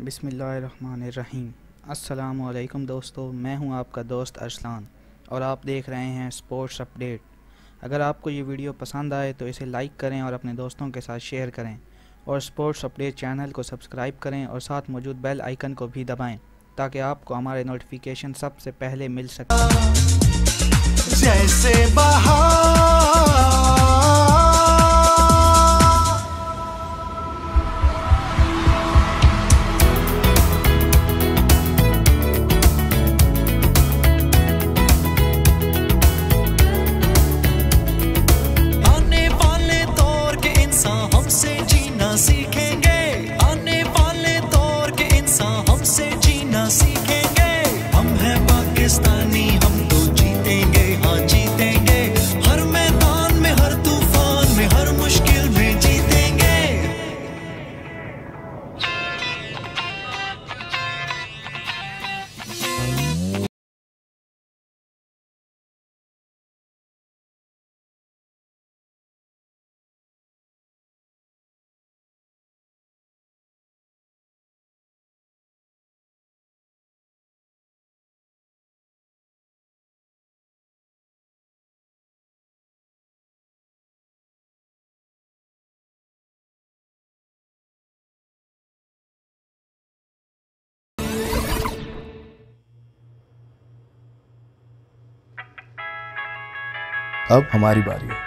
बिसमीम अस्सलाम दोस्तों, मैं हूँ आपका दोस्त अरसलान और आप देख रहे हैं स्पोर्ट्स अपडेट। अगर आपको ये वीडियो पसंद आए तो इसे लाइक करें और अपने दोस्तों के साथ शेयर करें और स्पोर्ट्स अपडेट चैनल को सब्सक्राइब करें और साथ मौजूद बेल आइकन को भी दबाएँ ताकि आपको हमारे नोटिफिकेशन सबसे पहले मिल सके। जैसे से जीना सीखेंगे। हम हैं पाकिस्तान। अब हमारी बारी है।